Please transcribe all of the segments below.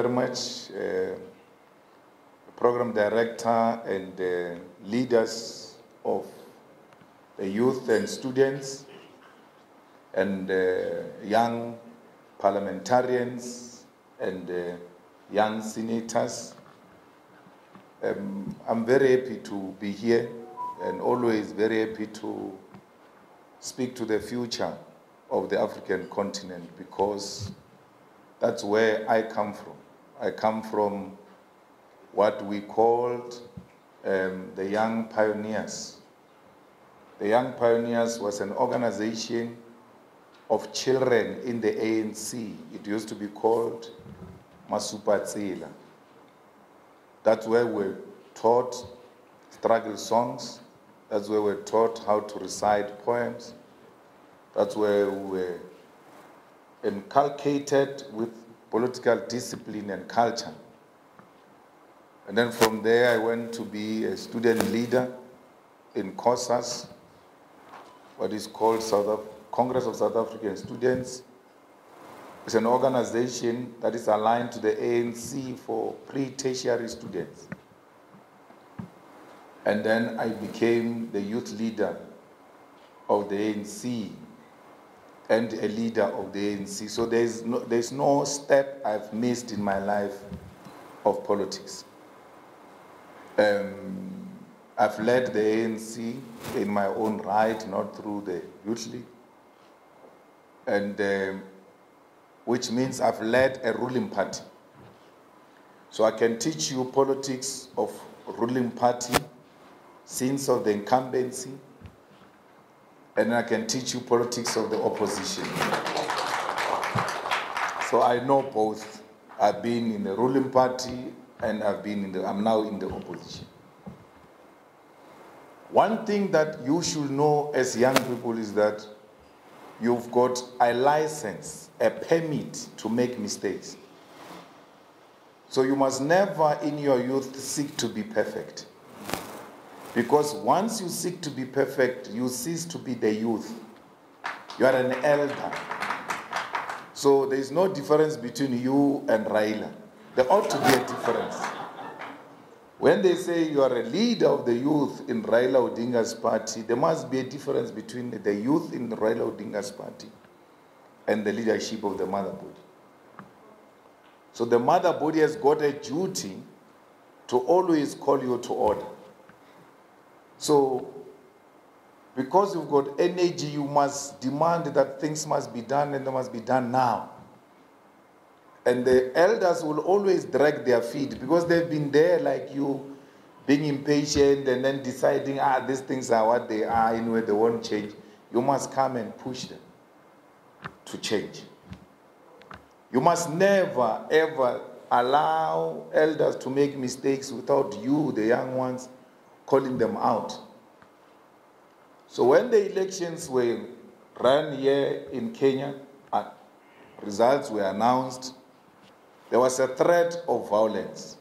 very much, uh, program director and uh, leaders of the youth and students and uh, young parliamentarians and uh, young senators. Um, I'm very happy to be here and always very happy to speak to the future of the African continent because that's where I come from. I come from what we called um, the Young Pioneers. The Young Pioneers was an organization of children in the ANC. It used to be called Masupatsela. That's where we taught struggle songs. That's where we taught how to recite poems. That's where we were inculcated with political discipline and culture. And then from there, I went to be a student leader in COSAS, what is called South Af- Congress of South African Students. It's an organization that is aligned to the ANC for pre tertiary students. And then I became the youth leader of the ANC and a leader of the ANC. So there's no, there's no step I've missed in my life of politics. Um, I've led the ANC in my own right, not through the youth league, and um, which means I've led a ruling party. So I can teach you politics of ruling party, sins of the incumbency, and I can teach you politics of the opposition. So I know both. I've been in the ruling party and I've been in the, I'm now in the opposition. One thing that you should know as young people is that you've got a license, a permit to make mistakes. So you must never in your youth seek to be perfect. Because once you seek to be perfect, you cease to be the youth. You are an elder. So there is no difference between you and Raila. There ought to be a difference. When they say you are a leader of the youth in Raila Odinga's party, there must be a difference between the youth in Raila Odinga's party and the leadership of the mother body. So the mother body has got a duty to always call you to order. So, because you've got energy, you must demand that things must be done and they must be done now. And the elders will always drag their feet because they've been there like you, being impatient and then deciding, ah, these things are what they are, anyway, they won't change. You must come and push them to change. You must never, ever allow elders to make mistakes without you, the young ones, calling them out. So when the elections were run here in Kenya, and results were announced, there was a threat of violence.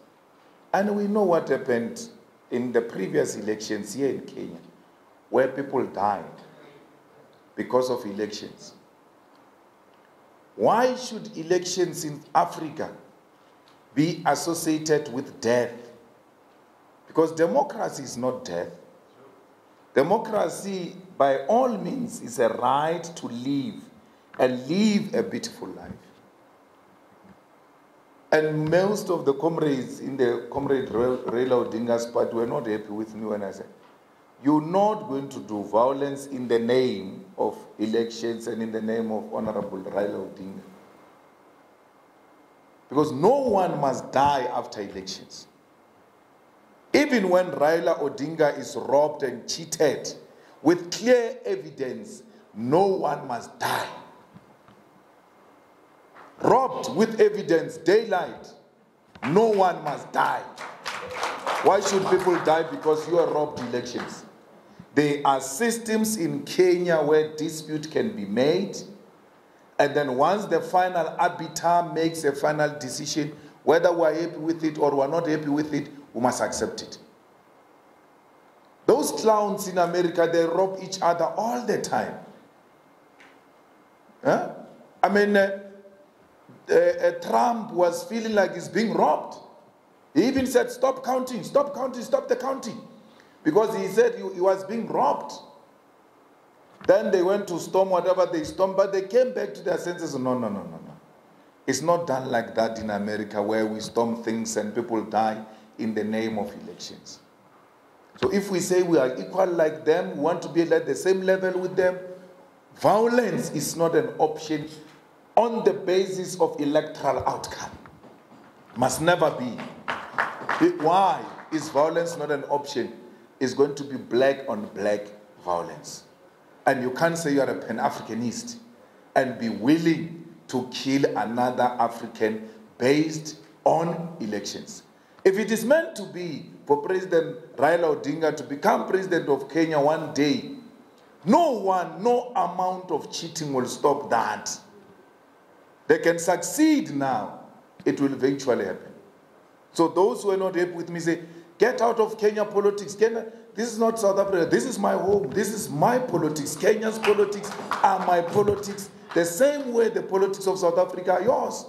And we know what happened in the previous elections here in Kenya, where people died because of elections. Why should elections in Africa be associated with death? Because democracy is not death. Democracy, by all means, is a right to live and live a beautiful life. And most of the comrades in the Comrade Raila Odinga's party were not happy with me when I said, You're not going to do violence in the name of elections and in the name of Honorable Raila Odinga. Because no one must die after elections. Even when Raila Odinga is robbed and cheated with clear evidence, no one must die. Robbed with evidence, daylight, no one must die. Why should people die? Because you are robbed elections. There are systems in Kenya where dispute can be made, and then once the final arbiter makes a final decision, whether we're happy with it or we're not happy with it, we must accept it. Those clowns in America, they rob each other all the time. Huh? I mean, uh, uh, uh, Trump was feeling like he's being robbed. He even said, Stop counting, stop counting, stop the counting. Because he said he, he was being robbed. Then they went to storm whatever they stormed, but they came back to their senses. No, no, no, no, no. It's not done like that in America where we storm things and people die in the name of elections. So if we say we are equal like them, we want to be at the same level with them, violence is not an option on the basis of electoral outcome. Must never be. Why is violence not an option? It's going to be black on black violence. And you can't say you are a Pan Africanist and be willing to kill another African based on elections. If it is meant to be for President Raila Odinga to become president of Kenya one day, no one, no amount of cheating will stop that. They can succeed now, it will eventually happen. So those who are not happy with me say, get out of Kenya politics. Kenya, this is not South Africa. This is my home. This is my politics. Kenya's politics are my politics. The same way the politics of South Africa are yours.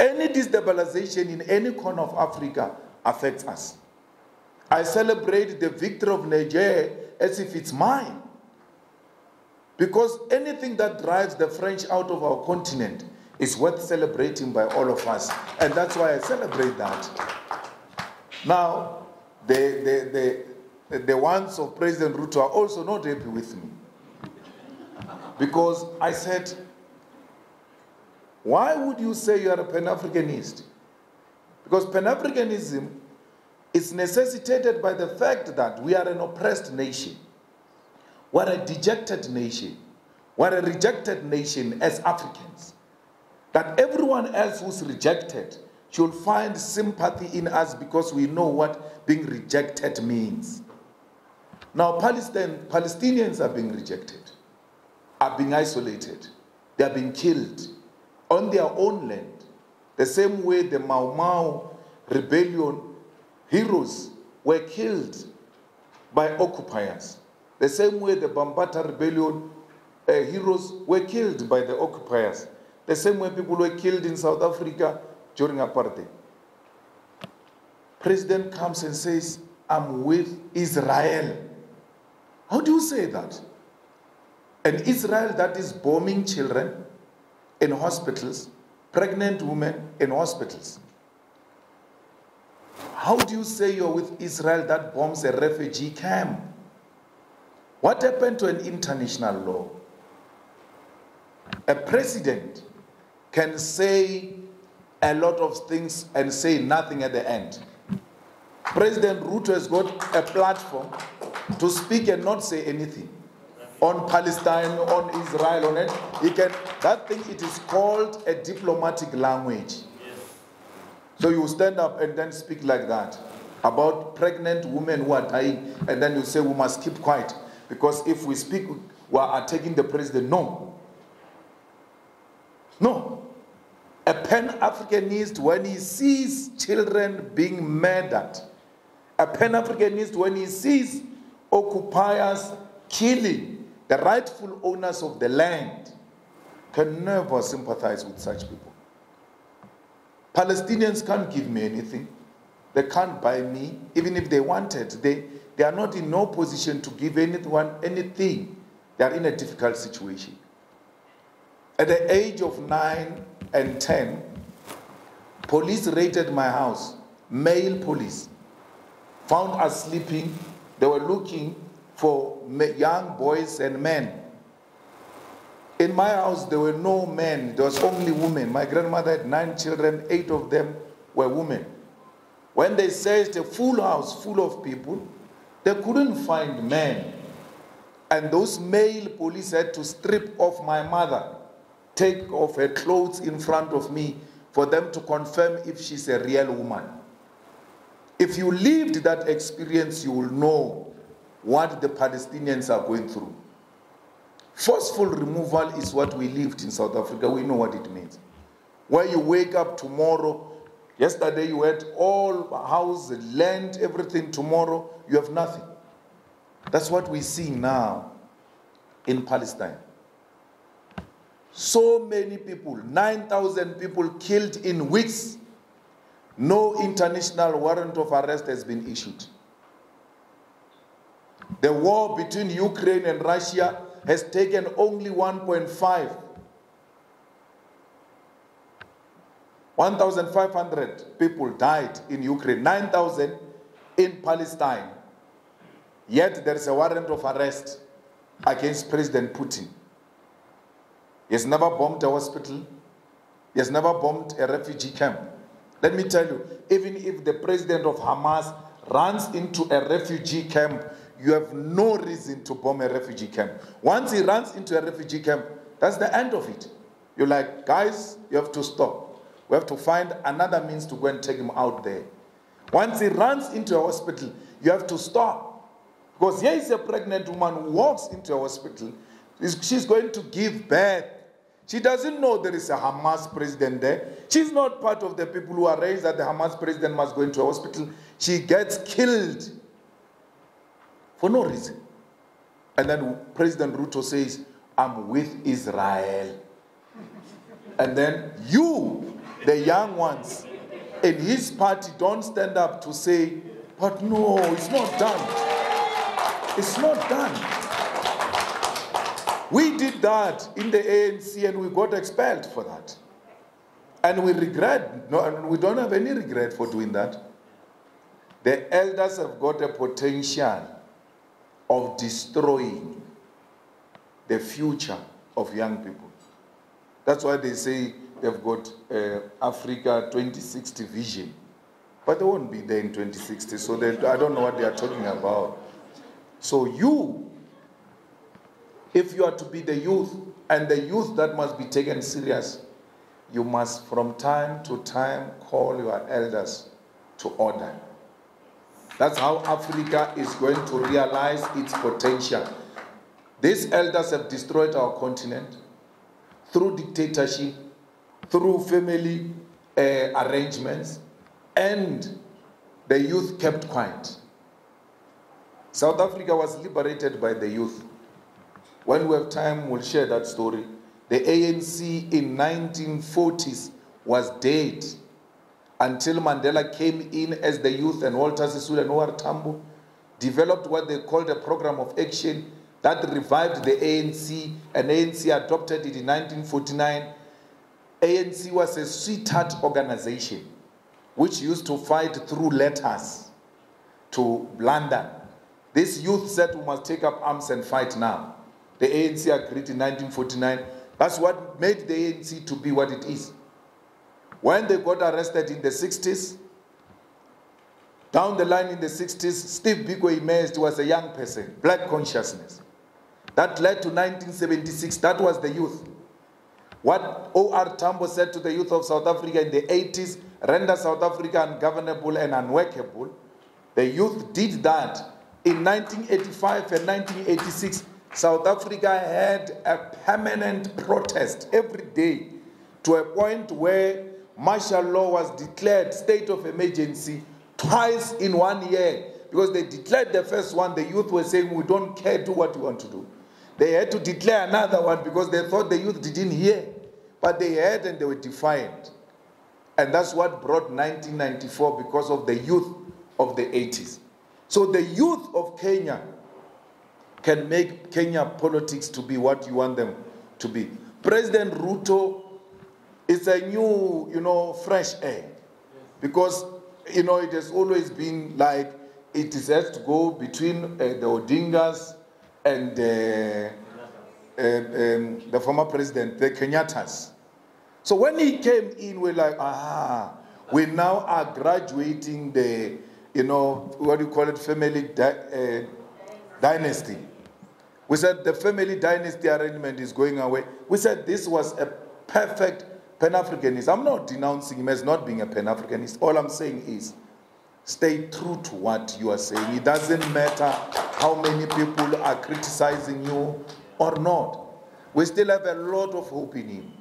Any destabilization in any corner of Africa affects us. I celebrate the victory of Niger as if it's mine. Because anything that drives the French out of our continent is worth celebrating by all of us. And that's why I celebrate that. Now, the, the, the, the ones of President Ruto are also not happy with me. Because I said, why would you say you are a Pan Africanist? Because Pan Africanism is necessitated by the fact that we are an oppressed nation, we're a dejected nation, we're a rejected nation as Africans. That everyone else who's rejected should find sympathy in us because we know what being rejected means. Now, Palestine, Palestinians are being rejected, are being isolated, they are being killed on their own land. The same way the Mau Mau rebellion heroes were killed by occupiers. The same way the Bambata rebellion uh, heroes were killed by the occupiers. The same way people were killed in South Africa during apartheid. President comes and says, I'm with Israel. How do you say that? An Israel that is bombing children in hospitals, pregnant women in hospitals. How do you say you're with Israel that bombs a refugee camp? What happened to an international law? A president can say a lot of things and say nothing at the end. President Ruto has got a platform to speak and not say anything on Palestine, on Israel, on it. He can that thing it is called a diplomatic language. So you stand up and then speak like that about pregnant women who are dying, and then you say we must keep quiet because if we speak, we are attacking the president. No. No. A Pan Africanist, when he sees children being murdered, a Pan Africanist, when he sees occupiers killing the rightful owners of the land, can never sympathize with such people. Palestinians can't give me anything. They can't buy me, even if they wanted. They, they are not in no position to give anyone anything. They are in a difficult situation. At the age of nine and ten, police raided my house, male police, found us sleeping. They were looking for young boys and men. In my house, there were no men, there was only women. My grandmother had nine children, eight of them were women. When they searched a full house full of people, they couldn't find men. And those male police had to strip off my mother, take off her clothes in front of me for them to confirm if she's a real woman. If you lived that experience, you will know what the Palestinians are going through. Forceful removal is what we lived in South Africa. We know what it means. Where you wake up tomorrow, yesterday you had all house, land, everything. Tomorrow you have nothing. That's what we see now in Palestine. So many people, 9,000 people killed in weeks. No international warrant of arrest has been issued. The war between Ukraine and Russia has taken only 1.5. 1,500 people died in Ukraine, 9,000 in Palestine. Yet there is a warrant of arrest against President Putin. He has never bombed a hospital. He has never bombed a refugee camp. Let me tell you, even if the president of Hamas runs into a refugee camp, you have no reason to bomb a refugee camp. Once he runs into a refugee camp, that's the end of it. You're like, guys, you have to stop. We have to find another means to go and take him out there. Once he runs into a hospital, you have to stop. Because here is a pregnant woman who walks into a hospital. She's going to give birth. She doesn't know there is a Hamas president there. She's not part of the people who arrange that the Hamas president must go into a hospital. She gets killed for no reason. And then President Ruto says, I'm with Israel. And then you, the young ones in his party, don't stand up to say, but no, it's not done. It's not done. We did that in the ANC and we got expelled for that. And we regret, no, we don't have any regret for doing that. The elders have got a potential of destroying the future of young people. That's why they say they've got uh, Africa 2060 vision. But they won't be there in 2060, so they, I don't know what they are talking about. So, you, if you are to be the youth, and the youth that must be taken serious, you must from time to time call your elders to order. That's how Africa is going to realize its potential. These elders have destroyed our continent through dictatorship, through family uh, arrangements, and the youth kept quiet. South Africa was liberated by the youth. When we have time, we'll share that story. The ANC in 1940s was dead until Mandela came in as the youth and Walter Sisulu and O.R. Tambo developed what they called a program of action that revived the ANC and ANC adopted it in 1949. ANC was a sweetheart organization which used to fight through letters to London. This youth said we must take up arms and fight now. The ANC agreed in 1949. That's what made the ANC to be what it is. When they got arrested in the 60s, down the line in the 60s, Steve Biko emerged was a young person, black consciousness. That led to 1976, that was the youth. What O.R. Tambo said to the youth of South Africa in the 80s, render South Africa ungovernable and unworkable. The youth did that. In 1985 and 1986, South Africa had a permanent protest every day to a point where martial law was declared state of emergency twice in one year. Because they declared the first one the youth were saying we don't care do what you want to do. They had to declare another one because they thought the youth didn't hear. But they heard and they were defiant. And that's what brought 1994 because of the youth of the 80s so the youth of kenya can make kenya politics to be what you want them to be. President ruto it's a new, you know, fresh air. Because, you know, it has always been like it is has to go between uh, the Odingas and uh, um, the former president, the Kenyattas. So when he came in, we're like, ah, we now are graduating the, you know, what do you call it, family di- uh, dynasty. We said the family dynasty arrangement is going away. We said this was a perfect Pan Africanist. I'm not denouncing him as not being a Pan Africanist. All I'm saying is stay true to what you are saying. It doesn't matter how many people are criticizing you or not. We still have a lot of hope in him.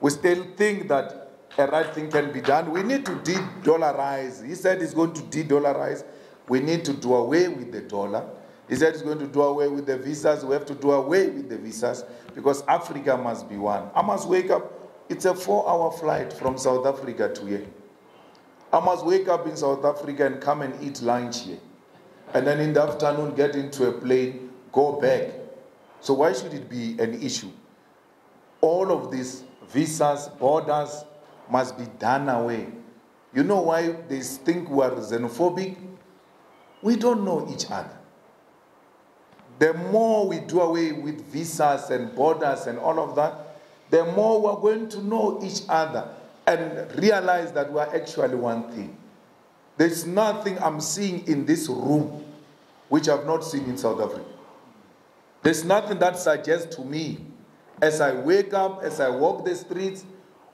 We still think that a right thing can be done. We need to de-dollarize. He said he's going to de-dollarize. We need to do away with the dollar. He said he's going to do away with the visas. We have to do away with the visas because Africa must be one. I must wake up. It's a four hour flight from South Africa to here. I must wake up in South Africa and come and eat lunch here. And then in the afternoon, get into a plane, go back. So why should it be an issue? All of these visas, borders must be done away. You know why they think we are xenophobic? We don't know each other. The more we do away with visas and borders and all of that, the more we're going to know each other and realize that we're actually one thing. There's nothing I'm seeing in this room which I've not seen in South Africa. There's nothing that suggests to me as I wake up, as I walk the streets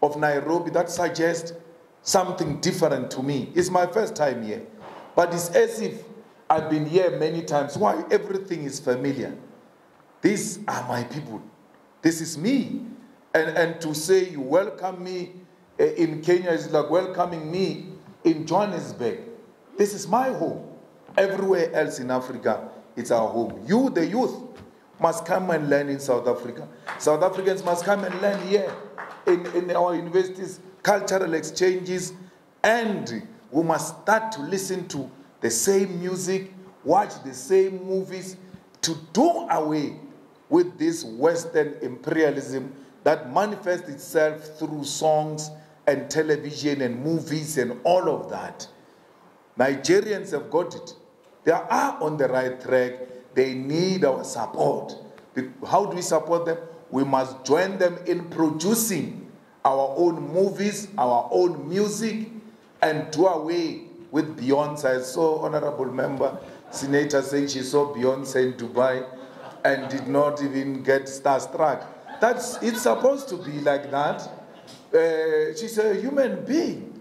of Nairobi, that suggests something different to me. It's my first time here. But it's as if I've been here many times. Why? Everything is familiar. These are my people. This is me. And, and to say you welcome me eh, in Kenya is like welcoming me in Johannesburg. This is my home. Everywhere else in Africa, it's our home. You, the youth, must come and learn in South Africa. South Africans must come and learn here in, in our universities, cultural exchanges, and we must start to listen to the same music, watch the same movies, to do away with this Western imperialism that manifests itself through songs and television and movies and all of that. Nigerians have got it. They are on the right track. They need our support. How do we support them? We must join them in producing our own movies, our own music, and do away with Beyonce. I saw honorable member senator saying she saw Beyonce in Dubai and did not even get starstruck. That's it's supposed to be like that. Uh, she's a human being.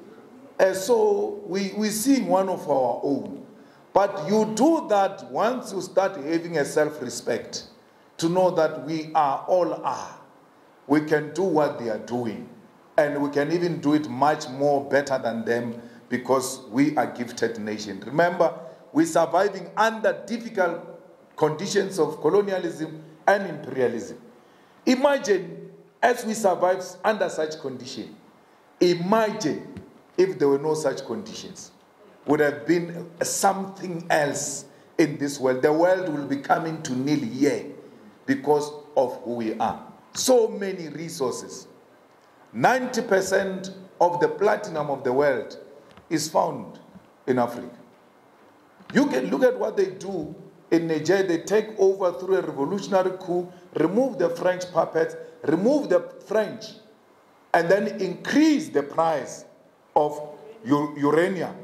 Uh, so we, we sing one of our own. But you do that once you start having a self respect to know that we are all are. We can do what they are doing. And we can even do it much more better than them because we are gifted nation. Remember, we're surviving under difficult conditions of colonialism and imperialism. Imagine as we survive under such condition, imagine if there were no such conditions. Would have been something else in this world. The world will be coming to nil here because of who we are. So many resources. 90% of the platinum of the world is found in Africa. You can look at what they do in Niger. They take over through a revolutionary coup, remove the French puppets, remove the French, and then increase the price of uranium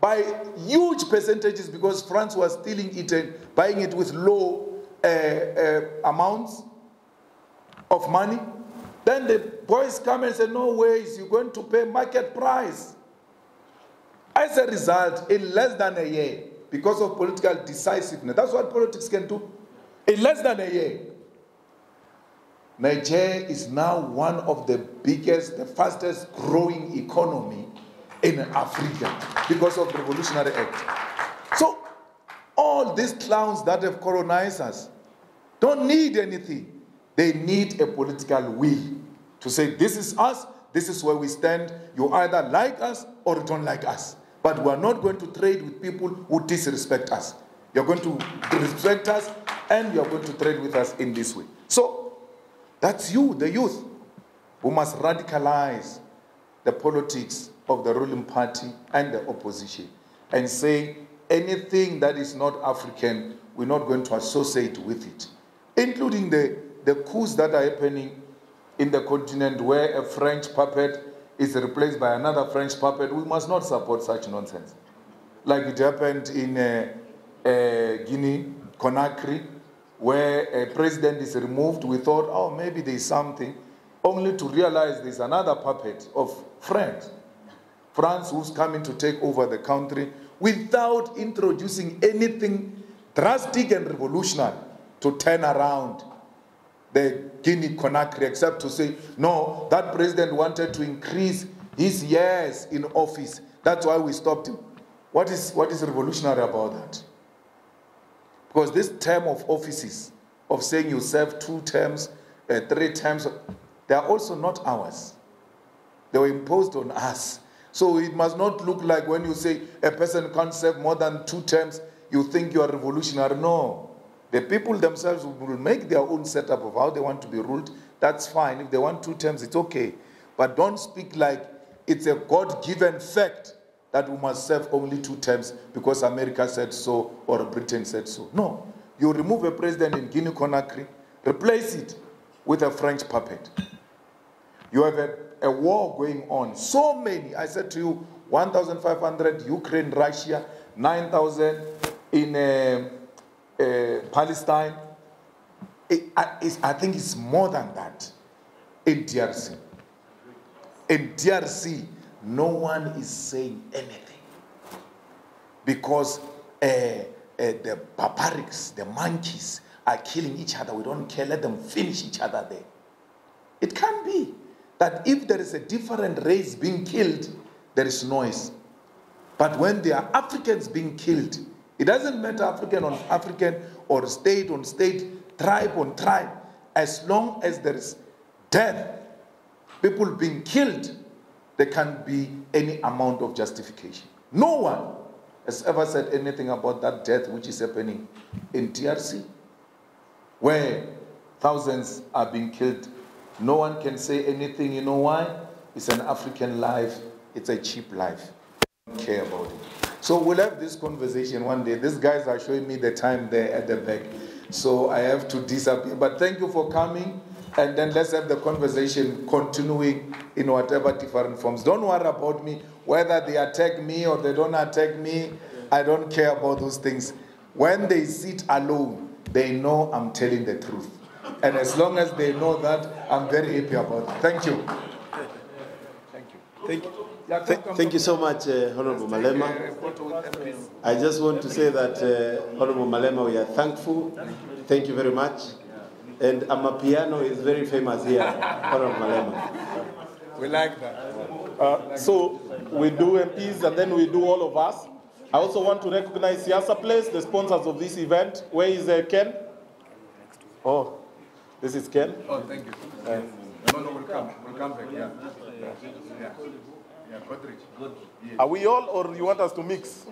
by huge percentages because France was stealing it and buying it with low uh, uh, amounts of money. Then the boys come and say, No ways, you're going to pay market price. As a result, in less than a year, because of political decisiveness, that's what politics can do. In less than a year, Nigeria is now one of the biggest, the fastest growing economy in Africa because of the Revolutionary Act. So, all these clowns that have colonized us don't need anything. They need a political will to say, this is us, this is where we stand. You either like us or don't like us. But we are not going to trade with people who disrespect us. You're going to respect us and you're going to trade with us in this way. So, that's you, the youth, who must radicalize the politics of the ruling party and the opposition and say anything that is not African, we're not going to associate with it, including the, the coups that are happening in the continent where a French puppet is replaced by another French puppet. We must not support such nonsense. Like it happened in uh, uh, Guinea, Conakry, where a president is removed. We thought, oh, maybe there's something, only to realize there's another puppet of France France who's coming to take over the country without introducing anything drastic and revolutionary to turn around the Guinea Conakry, except to say, no, that president wanted to increase his years in office. That's why we stopped him. What is, what is revolutionary about that? Because this term of offices, of saying you serve two terms, uh, three terms, they are also not ours. They were imposed on us. So it must not look like when you say a person can't serve more than two terms, you think you are revolutionary. No. The people themselves will make their own setup of how they want to be ruled. That's fine. If they want two terms, it's okay. But don't speak like it's a God given fact that we must serve only two terms because America said so or Britain said so. No. You remove a president in Guinea Conakry, replace it with a French puppet. You have a, a war going on. So many. I said to you, 1,500 Ukraine, Russia, 9,000 in uh, Palestine. It, I, I think it's more than that in DRC. In DRC, no one is saying anything because uh, uh, the barbarics, the monkeys, are killing each other. We don't care. Let them finish each other there. It can be that if there is a different race being killed, there is noise. But when there are Africans being killed, it doesn't matter African on African or state on state, tribe on tribe, as long as there is death, people being killed, there can't be any amount of justification. No one has ever said anything about that death which is happening in DRC, where thousands are being killed. No one can say anything. You know why? It's an African life, it's a cheap life. Don't care about it. So we'll have this conversation one day. These guys are showing me the time there at the back. So I have to disappear. But thank you for coming. And then let's have the conversation continuing in whatever different forms. Don't worry about me, whether they attack me or they don't attack me. I don't care about those things. When they sit alone, they know I'm telling the truth. And as long as they know that, I'm very happy about it. Thank you. Thank you. Thank you. Th- thank you so much, uh, Honorable Malema. I just want to say that, uh, Honorable Malema, we are thankful. Thank you very much. And Amapiano is very famous here, Honorable Malema. We like that. Uh, so we do MPs and then we do all of us. I also want to recognize Siasa Place, the sponsors of this event. Where is uh, Ken? Oh, this is Ken. Oh, thank you. Uh, no, no, we'll come. We'll come back. Yeah. Yeah. Yeah. Yeah. Godrich. Good. Are we all, or you want us to mix?